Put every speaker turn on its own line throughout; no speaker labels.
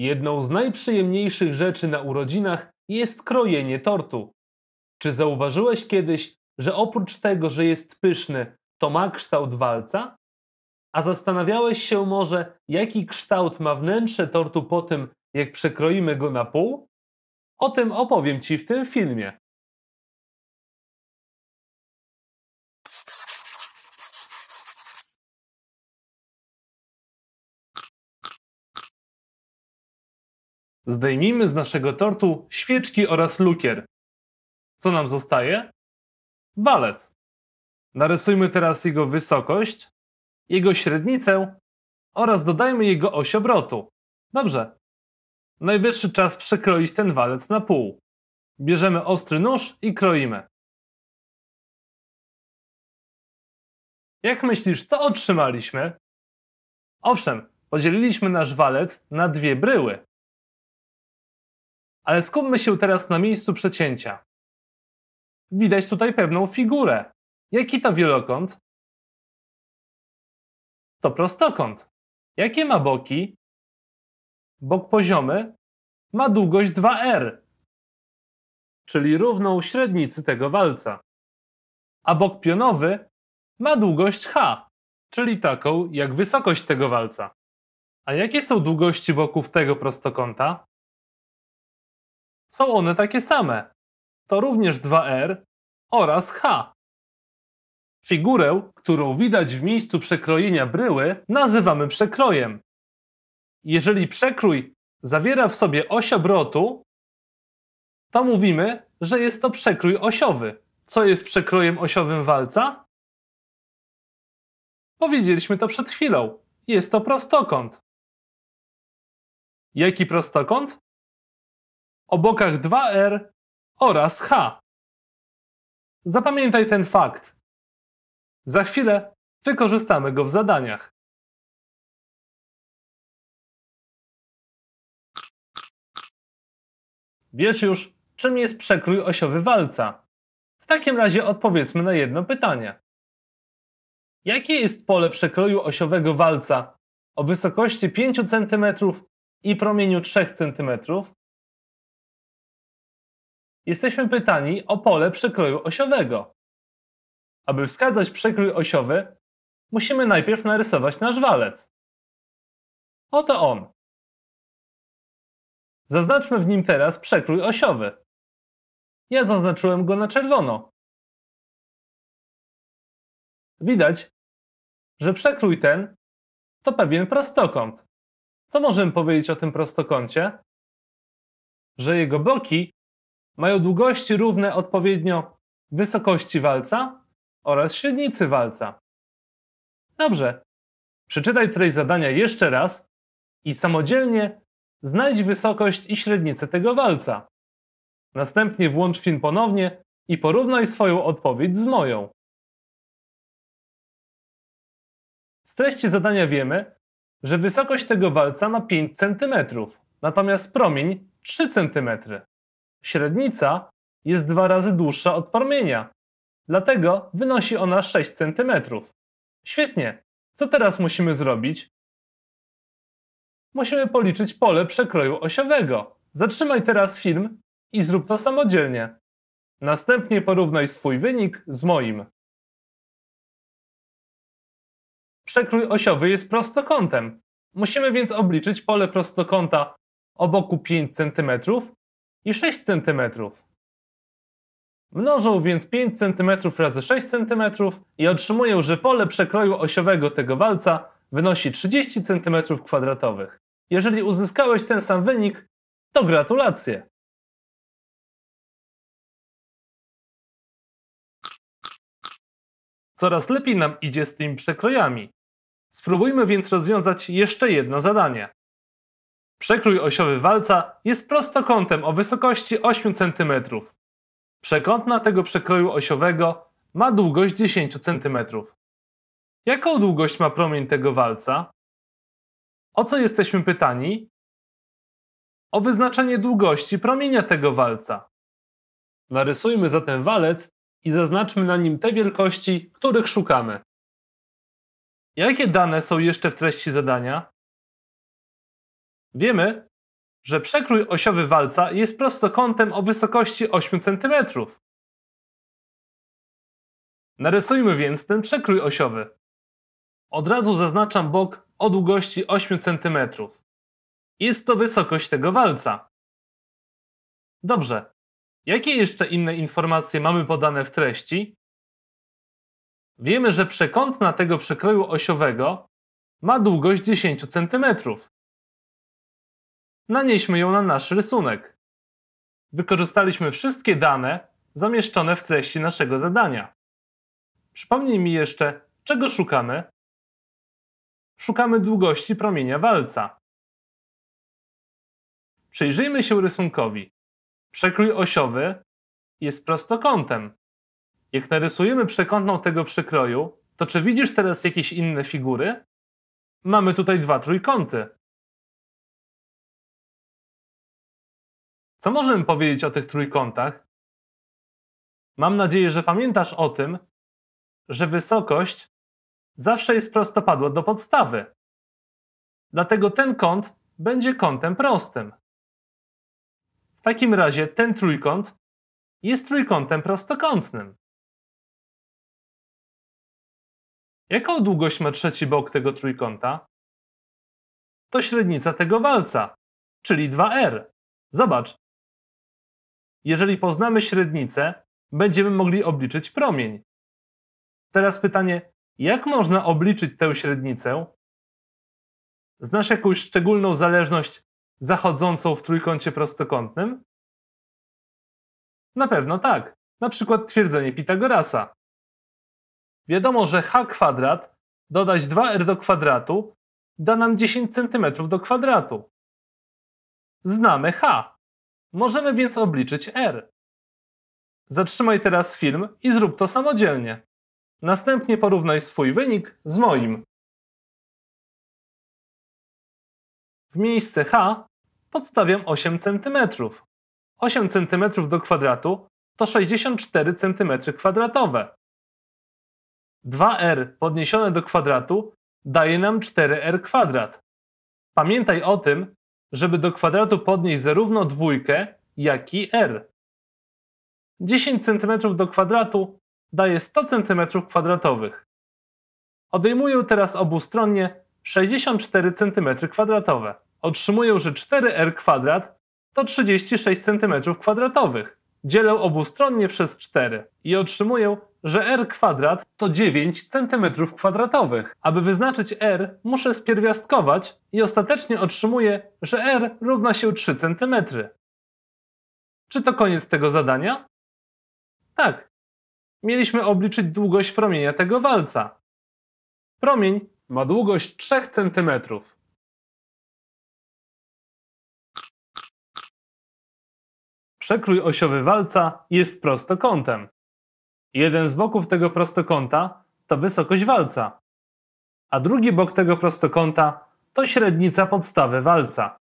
Jedną z najprzyjemniejszych rzeczy na urodzinach jest krojenie tortu. Czy zauważyłeś kiedyś, że oprócz tego, że jest pyszny, to ma kształt walca? A zastanawiałeś się może, jaki kształt ma wnętrze tortu po tym, jak przekroimy go na pół? O tym opowiem Ci w tym filmie. Zdejmijmy z naszego tortu świeczki oraz lukier. Co nam zostaje? Walec. Narysujmy teraz jego wysokość, jego średnicę oraz dodajmy jego oś obrotu. Dobrze. Najwyższy czas przekroić ten walec na pół. Bierzemy ostry nóż i kroimy. Jak myślisz, co otrzymaliśmy? Owszem, podzieliliśmy nasz walec na dwie bryły. Ale skupmy się teraz na miejscu przecięcia. Widać tutaj pewną figurę. Jaki to wielokąt? To prostokąt. Jakie ma boki? Bok poziomy ma długość 2r, czyli równą średnicy tego walca. A bok pionowy ma długość h, czyli taką jak wysokość tego walca. A jakie są długości boków tego prostokąta? Są one takie same. To również 2r oraz h. Figurę, którą widać w miejscu przekrojenia bryły, nazywamy przekrojem. Jeżeli przekrój zawiera w sobie oś obrotu, to mówimy, że jest to przekrój osiowy. Co jest przekrojem osiowym walca? Powiedzieliśmy to przed chwilą. Jest to prostokąt. Jaki prostokąt? O bokach 2R oraz H. Zapamiętaj ten fakt. Za chwilę wykorzystamy go w zadaniach. Wiesz już, czym jest przekrój osiowy walca? W takim razie odpowiedzmy na jedno pytanie. Jakie jest pole przekroju osiowego walca o wysokości 5 cm i promieniu 3 cm? Jesteśmy pytani o pole przekroju osiowego. Aby wskazać przekrój osiowy, musimy najpierw narysować nasz walec. Oto on. Zaznaczmy w nim teraz przekrój osiowy. Ja zaznaczyłem go na czerwono. Widać, że przekrój ten to pewien prostokąt. Co możemy powiedzieć o tym prostokącie? Że jego boki mają długości równe odpowiednio wysokości walca oraz średnicy walca. Dobrze. Przeczytaj treść zadania jeszcze raz i samodzielnie znajdź wysokość i średnicę tego walca. Następnie włącz film ponownie i porównaj swoją odpowiedź z moją. Z treści zadania wiemy, że wysokość tego walca ma 5 cm, natomiast promień 3 cm. Średnica jest dwa razy dłuższa od promienia, dlatego wynosi ona 6 cm. Świetnie. Co teraz musimy zrobić? Musimy policzyć pole przekroju osiowego. Zatrzymaj teraz film i zrób to samodzielnie. Następnie porównaj swój wynik z moim. Przekrój osiowy jest prostokątem. Musimy więc obliczyć pole prostokąta o boku 5 cm i 6 cm. Mnożą więc 5 cm razy 6 cm i otrzymuję, że pole przekroju osiowego tego walca wynosi 30 cm2. Jeżeli uzyskałeś ten sam wynik, to gratulacje! Coraz lepiej nam idzie z tymi przekrojami. Spróbujmy więc rozwiązać jeszcze jedno zadanie. Przekrój osiowy walca jest prostokątem o wysokości 8 cm. Przekątna tego przekroju osiowego ma długość 10 cm. Jaką długość ma promień tego walca? O co jesteśmy pytani? O wyznaczenie długości promienia tego walca. Narysujmy zatem walec i zaznaczmy na nim te wielkości, których szukamy. Jakie dane są jeszcze w treści zadania? Wiemy, że przekrój osiowy walca jest prostokątem o wysokości 8 cm. Narysujmy więc ten przekrój osiowy. Od razu zaznaczam bok o długości 8 cm. Jest to wysokość tego walca. Dobrze. Jakie jeszcze inne informacje mamy podane w treści? Wiemy, że przekątna tego przekroju osiowego ma długość 10 cm. Nanieśmy ją na nasz rysunek. Wykorzystaliśmy wszystkie dane zamieszczone w treści naszego zadania. Przypomnij mi jeszcze, czego szukamy? Szukamy długości promienia walca. Przyjrzyjmy się rysunkowi. Przekrój osiowy jest prostokątem. Jak narysujemy przekątną tego przekroju, to czy widzisz teraz jakieś inne figury? Mamy tutaj dwa trójkąty. Co możemy powiedzieć o tych trójkątach? Mam nadzieję, że pamiętasz o tym, że wysokość zawsze jest prostopadła do podstawy. Dlatego ten kąt będzie kątem prostym. W takim razie ten trójkąt jest trójkątem prostokątnym. Jaką długość ma trzeci bok tego trójkąta? To średnica tego walca, czyli 2r. Zobacz. Jeżeli poznamy średnicę, będziemy mogli obliczyć promień. Teraz pytanie, jak można obliczyć tę średnicę? Znasz jakąś szczególną zależność zachodzącą w trójkącie prostokątnym? Na pewno tak. Na przykład twierdzenie Pitagorasa. Wiadomo, że h kwadrat dodać 2r do kwadratu da nam 10 cm do kwadratu. Znamy h. Możemy więc obliczyć r. Zatrzymaj teraz film i zrób to samodzielnie. Następnie porównaj swój wynik z moim. W miejsce h podstawiam 8 cm. 8 cm do kwadratu to 64 cm kwadratowe. 2r podniesione do kwadratu daje nam 4r kwadrat. Pamiętaj o tym, żeby do kwadratu podnieść zarówno dwójkę, jak i r. 10 cm do kwadratu daje 100 cm2. Odejmuję teraz obustronnie 64 cm2. Otrzymuję, że 4r kwadrat to 36 cm2. Dzielę obustronnie przez 4 i otrzymuję, że r kwadrat to 9 cm2. Aby wyznaczyć r, muszę spierwiastkować i ostatecznie otrzymuję, że r równa się 3 cm. Czy to koniec tego zadania? Tak, mieliśmy obliczyć długość promienia tego walca. Promień ma długość 3 cm. Przekrój osiowy walca jest prostokątem. Jeden z boków tego prostokąta to wysokość walca, a drugi bok tego prostokąta to średnica podstawy walca.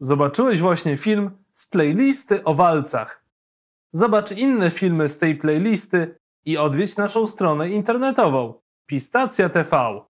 Zobaczyłeś właśnie film z playlisty o walcach. Zobacz inne filmy z tej playlisty i odwiedź naszą stronę internetową Pistacja TV.